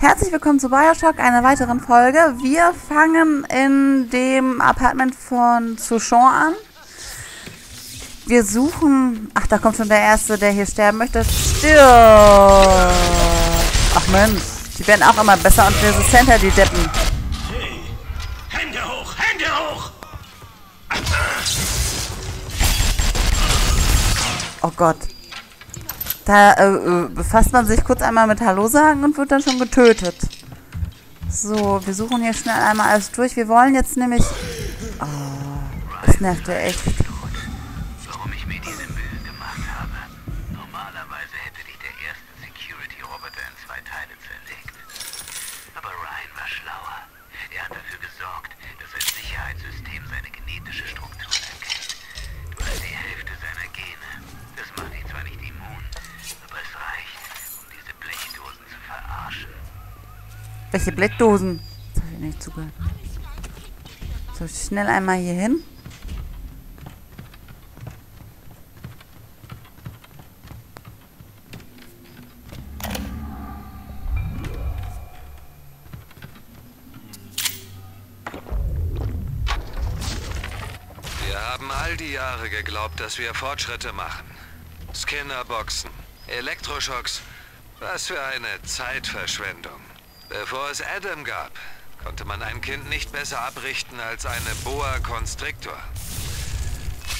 Herzlich willkommen zu Bioshock, einer weiteren Folge. Wir fangen in dem Apartment von Souchon an. Wir suchen... Ach, da kommt schon der Erste, der hier sterben möchte. Stirb! Ach Mensch, die werden auch immer besser und resistenter, die Deppen. Hey, Hände hoch, Hände hoch! Oh Gott. Da äh, äh, befasst man sich kurz einmal mit Hallo sagen und wird dann schon getötet. So, wir suchen hier schnell einmal alles durch. Wir wollen jetzt nämlich... Oh, das nervt ja echt. Welche Blechdosen? Das habe ich nicht zugehört. So, schnell einmal hier hin. Wir haben all die Jahre geglaubt, dass wir Fortschritte machen. Skinnerboxen, Elektroschocks. Was für eine Zeitverschwendung. Bevor es Adam gab, konnte man ein Kind nicht besser abrichten als eine Boa Constrictor.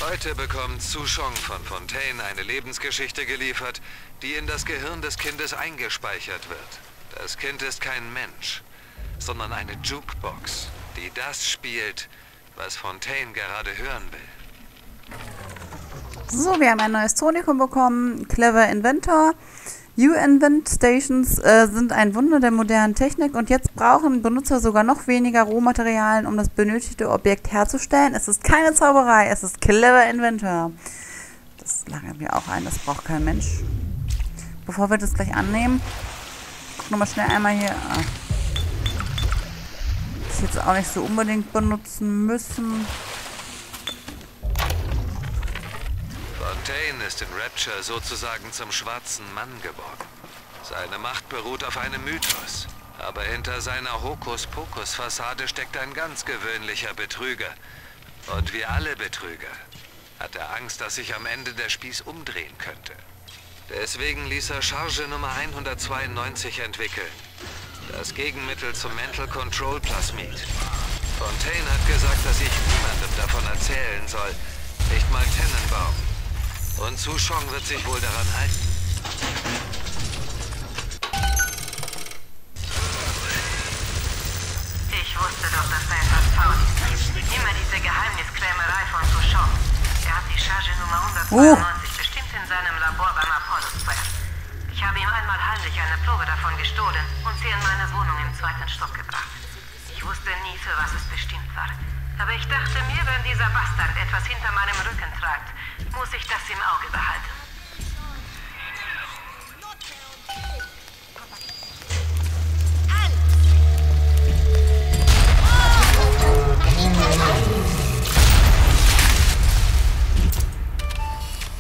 Heute bekommt Souchong von Fontaine eine Lebensgeschichte geliefert, die in das Gehirn des Kindes eingespeichert wird. Das Kind ist kein Mensch, sondern eine Jukebox, die das spielt, was Fontaine gerade hören will. So, wir haben ein neues Tonikum bekommen. Clever Inventor. U-Invent Stations äh, sind ein Wunder der modernen Technik und jetzt brauchen Benutzer sogar noch weniger Rohmaterialien, um das benötigte Objekt herzustellen. Es ist keine Zauberei, es ist Clever Inventor. Das lagern wir auch ein, das braucht kein Mensch. Bevor wir das gleich annehmen, guck nochmal schnell einmal hier. Ah. Das ich jetzt auch nicht so unbedingt benutzen müssen. Fontaine ist in Rapture sozusagen zum schwarzen Mann geworden. Seine Macht beruht auf einem Mythos. Aber hinter seiner Hokuspokus-Fassade steckt ein ganz gewöhnlicher Betrüger. Und wie alle Betrüger hat er Angst, dass sich am Ende der Spieß umdrehen könnte. Deswegen ließ er Charge Nummer 192 entwickeln. Das Gegenmittel zum Mental Control Plasmid. Fontaine hat gesagt, dass ich niemandem davon erzählen soll. Nicht mal Tennenbaum. Und Souchong wird sich wohl daran halten. Ich wusste doch, dass da etwas faul ist. Immer diese Geheimniskrämerei von Souchon. Er hat die Charge Nummer 192 bestimmt in seinem Labor beim Apollo Square. Ich habe ihm einmal heimlich eine Probe davon gestohlen und sie in meine Wohnung im zweiten Stock gebracht. Ich wusste nie, für was es bestimmt war. Aber ich dachte mir, wenn dieser Bastard etwas hinter meinem Rücken treibt, muss ich das im Auge behalten.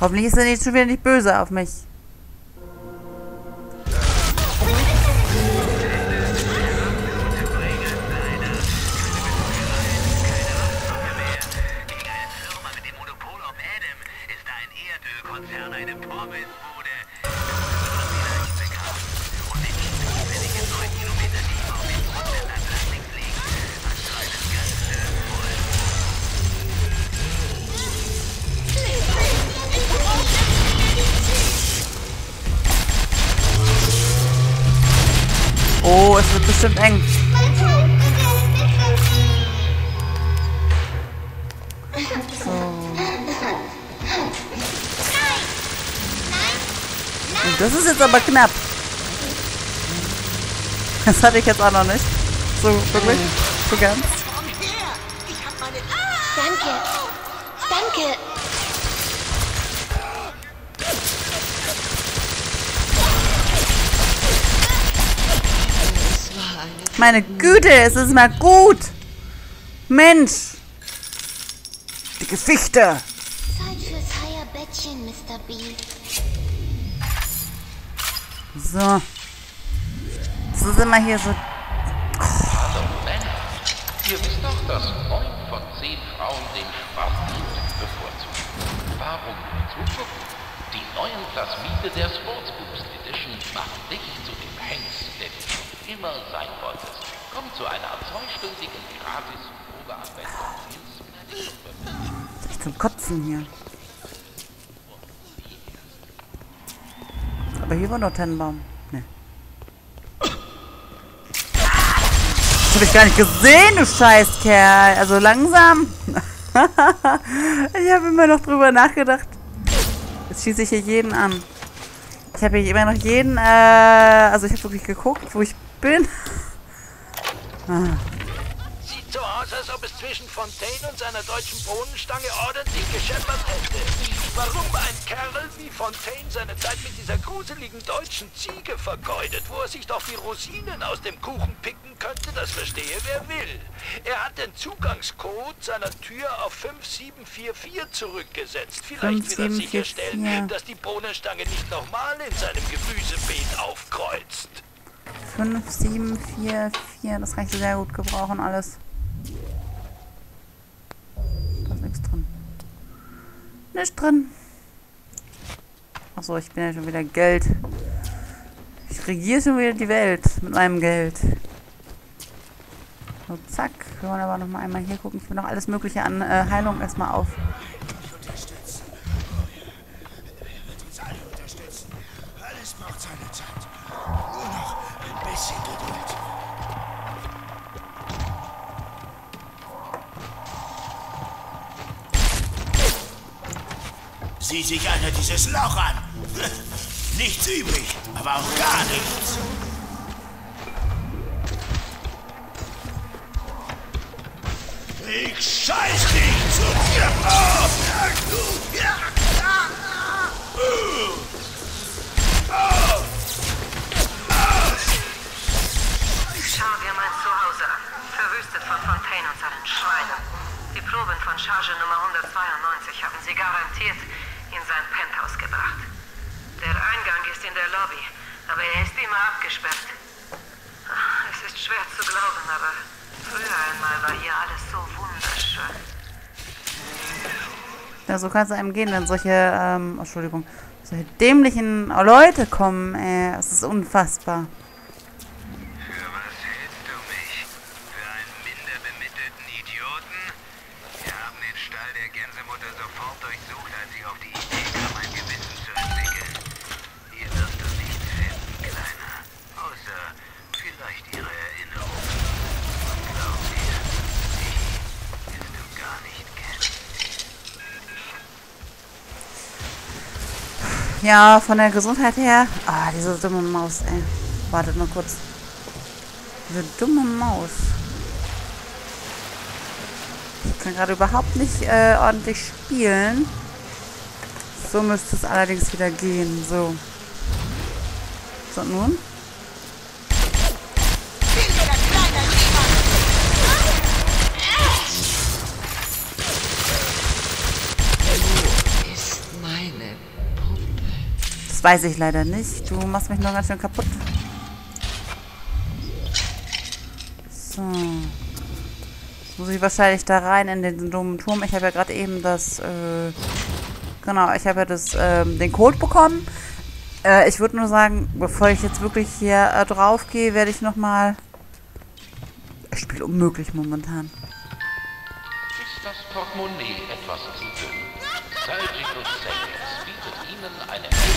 Hoffentlich ist er nicht schon wieder nicht böse auf mich. Bestimmt eng. So. Das ist jetzt aber knapp. Das hatte ich jetzt auch noch nicht. So, wirklich? So ganz. Danke. Danke. Meine Güte, es ist mal gut. Mensch. Die Gesichter. Zeit fürs Heierbettchen, Mr. B. So. Ist immer immer hier so. Hallo Männer. Ihr wisst doch, dass neun von zehn Frauen den Schwarzblut bevorzugen. Warum zugucken? Die neuen Plasmide der Sports Boost Edition machen dich zu dem Hengst, der du immer sein wolltest. Komm zu einer zweistündigen gratis Probeanwendung Echt zum Kotzen hier. Aber hier war noch Tannenbaum. Ne. Das hab ich gar nicht gesehen, du Scheißkerl. Also langsam. ich habe immer noch drüber nachgedacht. Jetzt schieße ich hier jeden an. Ich habe hier immer noch jeden, äh, also ich habe wirklich geguckt, wo ich bin. Sieht so aus, als ob es zwischen Fontaine und seiner deutschen Bohnenstange ordentlich gescheppert hätte. Warum ein Kerl wie Fontaine seine Zeit mit dieser gruseligen deutschen Ziege vergeudet, wo er sich doch die Rosinen aus dem Kuchen picken könnte, das verstehe wer will. Er hat den Zugangscode seiner Tür auf 5744 zurückgesetzt. Vielleicht will er 5744. sicherstellen, dass die Bohnenstange nicht nochmal in seinem Gemüsebeet aufkreuzt. 5, 7, 4, 4. Das ich sehr gut gebrauchen, alles. Da ist nichts drin. Nichts drin. Achso, ich bin ja schon wieder Geld. Ich regiere schon wieder die Welt mit meinem Geld. So, zack. Wir wollen aber noch mal einmal hier gucken. Ich will noch alles Mögliche an äh, Heilung erstmal auf. alle unterstützen. Alles braucht seine Zeit. Nur noch ein bisschen Geduld. Sieh sich einer dieses Loch an. Nichts übrig, aber auch gar nichts. Ich scheiß dich zu dir auf! Schau dir mein Zuhause an. Verwüstet von Fontaine und seinen Schweinen. Die Proben von Charge Nummer 192 haben sie garantiert in sein Penthouse gebracht. Der Eingang ist in der Lobby, aber er ist immer abgesperrt. Ah, Es ist schwer zu glauben, aber früher einmal war hier alles so wunderschön. Ja, so kann es einem gehen, wenn solche, ähm, Entschuldigung, solche dämlichen Leute kommen, ey. Es ist unfassbar. Ja, von der Gesundheit her. Ah, diese dumme Maus, ey. Wartet mal kurz. Diese dumme Maus. Ich kann gerade überhaupt nicht äh, ordentlich spielen. So müsste es allerdings wieder gehen. So. So, nun? Weiß ich leider nicht. Du machst mich noch ganz schön kaputt. So. Jetzt muss ich wahrscheinlich da rein in den dummen Turm. Ich habe ja gerade eben das, äh, genau, ich habe ja das, ähm, den Code bekommen. Äh, ich würde nur sagen, bevor ich jetzt wirklich hier äh, drauf gehe, werde ich nochmal... Ich spiele unmöglich momentan. Ist das Portemonnaie etwas zu dünn? Savings bietet Ihnen eine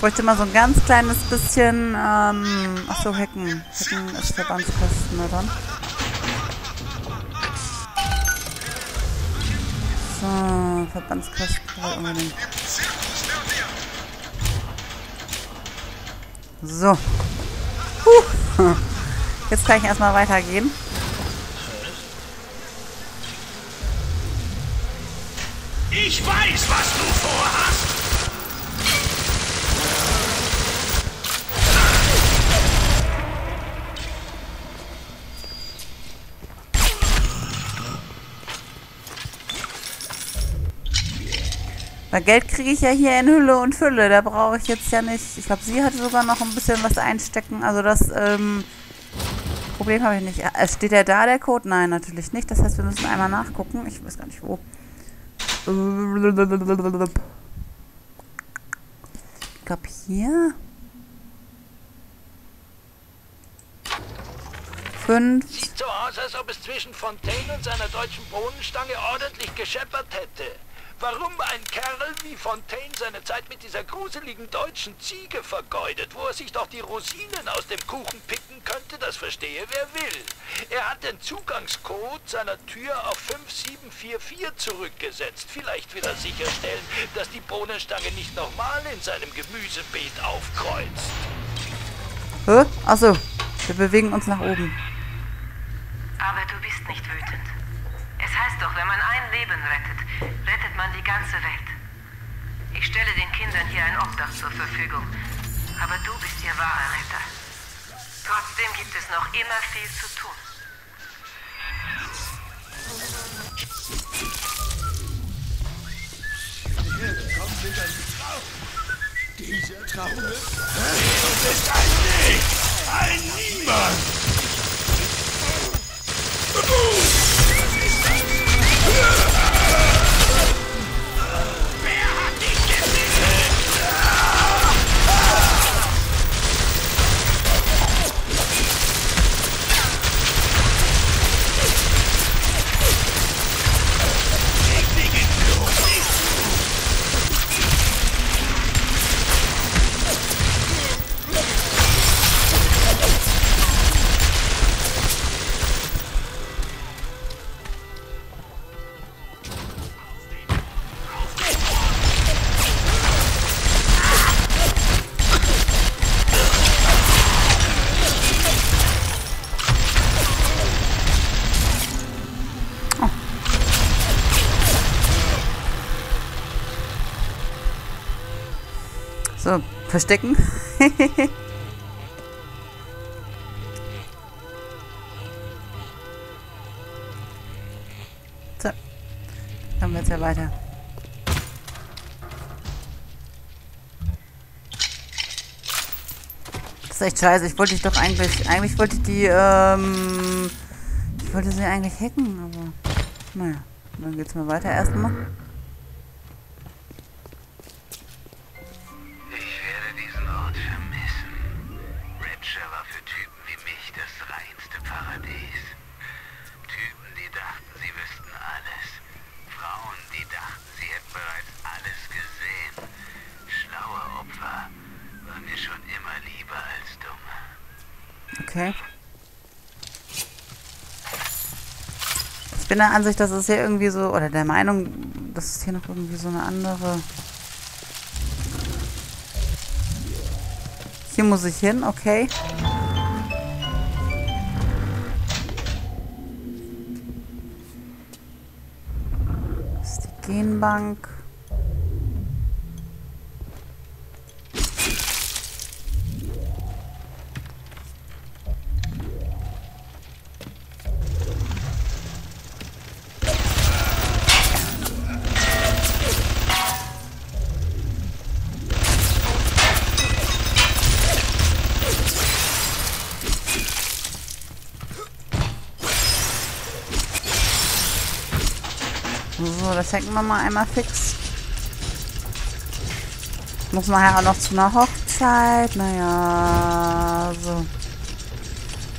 bräuchte mal so ein ganz kleines bisschen, ähm, achso, Hacken. Hacken ist Verbandskosten, oder? So, Verbandskosten unbedingt. So. Puh. Jetzt kann ich erstmal weitergehen. Ich weiß, was du Weil Geld kriege ich ja hier in Hülle und Fülle. Da brauche ich jetzt ja nicht. Ich glaube, sie hatte sogar noch ein bisschen was einstecken. Also das ähm, Problem habe ich nicht. Äh, steht der da, der Code? Nein, natürlich nicht. Das heißt, wir müssen einmal nachgucken. Ich weiß gar nicht wo. Ich glaube hier. Fünf. Sieht so aus, als ob es zwischen Fontaine und seiner deutschen Bohnenstange ordentlich gescheppert hätte. Warum ein Kerl wie Fontaine seine Zeit mit dieser gruseligen deutschen Ziege vergeudet, wo er sich doch die Rosinen aus dem Kuchen picken könnte, das verstehe wer will. Er hat den Zugangscode seiner Tür auf 5744 zurückgesetzt. Vielleicht will er sicherstellen, dass die Bohnenstange nicht nochmal in seinem Gemüsebeet aufkreuzt. Hä? Achso, wir bewegen uns nach oben. Aber du bist nicht wütend. Doch, wenn man ein Leben rettet, rettet man die ganze Welt. Ich stelle den Kindern hier ein Obdach zur Verfügung. Aber du bist ihr wahrer Retter. Trotzdem gibt es noch immer viel zu tun. Dieser Traum ist ein Nichts, ein Niemand. Yeah! So, verstecken. so. Kommen wir jetzt ja weiter. Das ist echt scheiße. Ich wollte dich doch eigentlich... Eigentlich wollte ich die, ähm... Ich wollte sie eigentlich hacken, aber... Naja, dann geht's mal weiter erstmal. Okay. Ich bin der Ansicht, dass es hier irgendwie so, oder der Meinung, dass es hier noch irgendwie so eine andere... Hier muss ich hin, okay. Das ist die Genbank. Das hacken wir mal einmal fix. Muss nachher auch noch zu einer Hochzeit. Naja, so.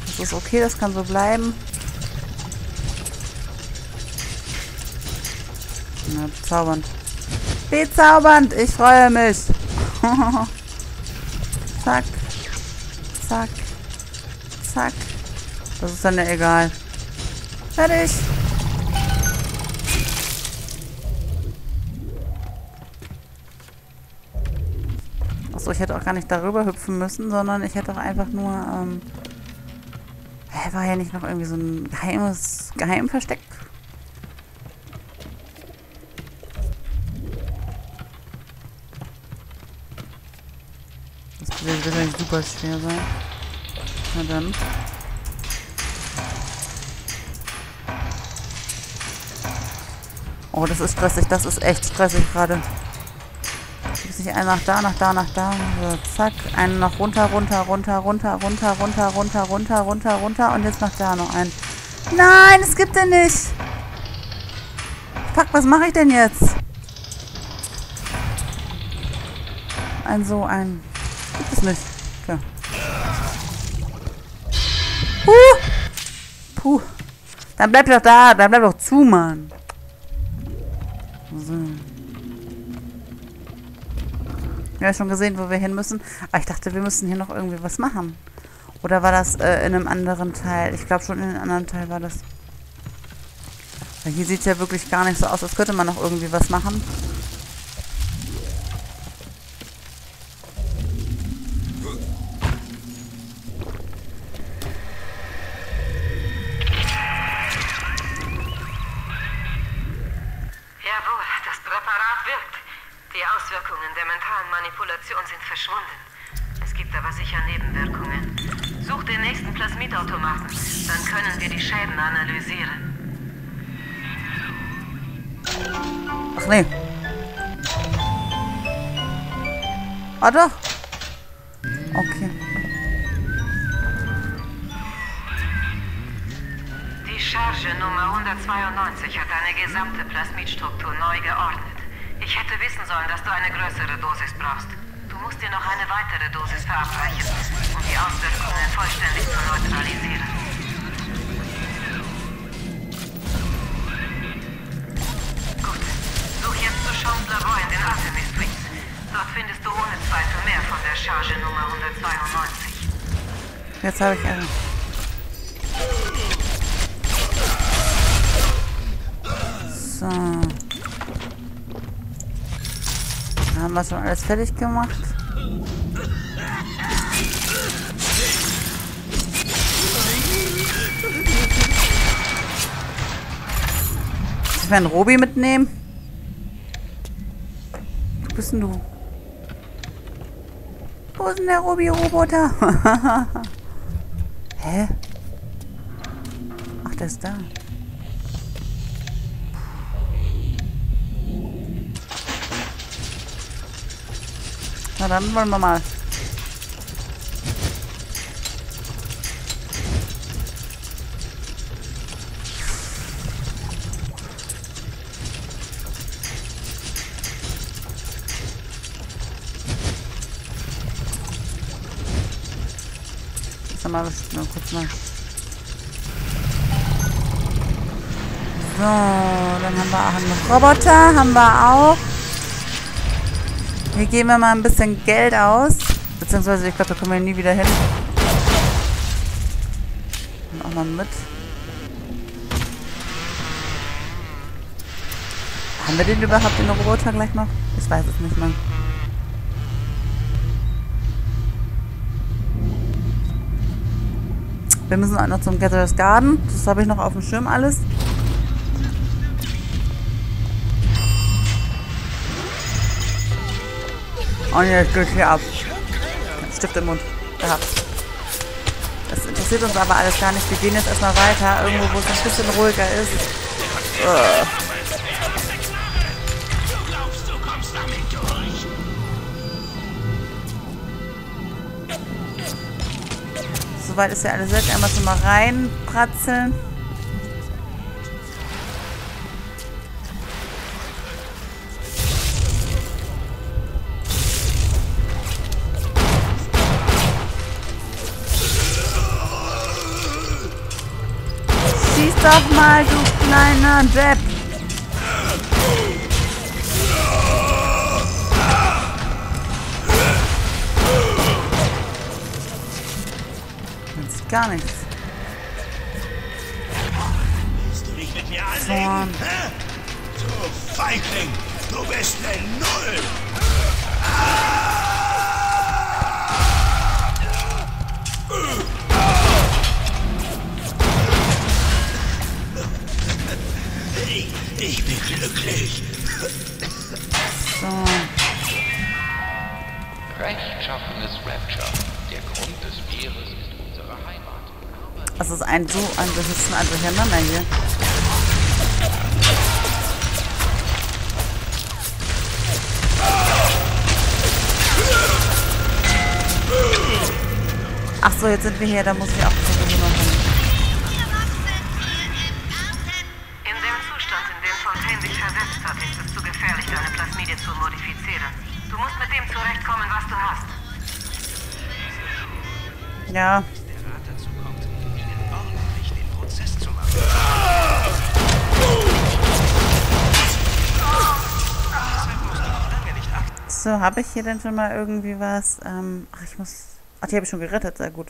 Das ist okay, das kann so bleiben. Na, bezaubernd. Bezaubernd, ich freue mich. zack. Zack. Zack. Das ist dann ja egal. Fertig. Achso, ich hätte auch gar nicht darüber hüpfen müssen, sondern ich hätte auch einfach nur, ähm... Hä, war ja nicht noch irgendwie so ein geheimes Geheimversteck? Das wird wahrscheinlich super schwer sein. Na dann. Oh, das ist stressig. Das ist echt stressig gerade. Ich einen nach da, nach da, nach da. So, zack. Einen noch runter, runter, runter, runter, runter, runter, runter, runter, runter, runter. Und jetzt nach da noch einen. Nein, es gibt den nicht. Fuck, was mache ich denn jetzt? Ein so, ein... Gibt es nicht. Okay. Puh. Puh. Dann bleib doch da. Dann bleib doch zu, Mann. So. Ja, schon gesehen, wo wir hin müssen. Aber ich dachte, wir müssen hier noch irgendwie was machen. Oder war das äh, in einem anderen Teil? Ich glaube schon in einem anderen Teil war das. Weil hier sieht es ja wirklich gar nicht so aus, als könnte man noch irgendwie was machen. Nee. Ah. Okay. Die Charge Nummer 192 hat deine gesamte Plasmidstruktur neu geordnet. Ich hätte wissen sollen, dass du eine größere Dosis brauchst. Du musst dir noch eine weitere Dosis verabreichen, um die Auswirkungen vollständig zu neutralisieren. Labor in den Suites. Dort findest du ohne Zweifel mehr von der Charge Nummer 192. Jetzt habe ich einen. So. Dann haben wir schon alles fertig gemacht. Will einen Robi mitnehmen. Denn du? Wo ist denn der Robi-Roboter? Hä? Ach, der ist da. Na dann wollen wir mal. Mal, was, mal kurz mal. So, dann haben wir auch einen Roboter, haben wir auch. Hier geben wir mal ein bisschen Geld aus. Beziehungsweise, ich glaube, da kommen wir nie wieder hin. Und auch mal mit. Haben wir den überhaupt, den Roboter gleich noch? Ich weiß es nicht mehr. Wir müssen auch noch zum Gatherers Garden. Das habe ich noch auf dem Schirm alles. Und jetzt geht's hier ab. Stift im Mund. Gehabt. Das interessiert uns aber alles gar nicht. Wir gehen jetzt erstmal weiter. Irgendwo, wo es ein bisschen ruhiger ist. Ugh. Soweit ist ja alles weg. Einmal schon mal reinpratzeln. Schieß doch mal, du kleiner Depp. Gar nichts. Willst du dich mit mir anlegen? Du Feigling! Du bist eine Null! Ich, Ein so ein beschissener Durcheinander hier. Ach so, jetzt sind wir hier, da muss ich auch zurück machen. In dem Zustand, in dem Fontaine sich versetzt hat, ist es zu gefährlich, deine Plasmidie zu modifizieren. Du musst mit dem zurechtkommen, was du hast. Ja. So, habe ich hier denn schon mal irgendwie was? Ähm, ach, ich muss. Ach, die habe ich schon gerettet, sehr gut.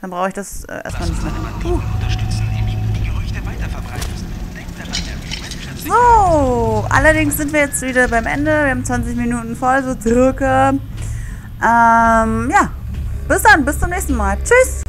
Dann brauche ich das äh, erstmal nicht mehr. Uh. So, allerdings sind wir jetzt wieder beim Ende. Wir haben 20 Minuten voll, so circa. Ähm, ja. Bis dann, bis zum nächsten Mal. Tschüss.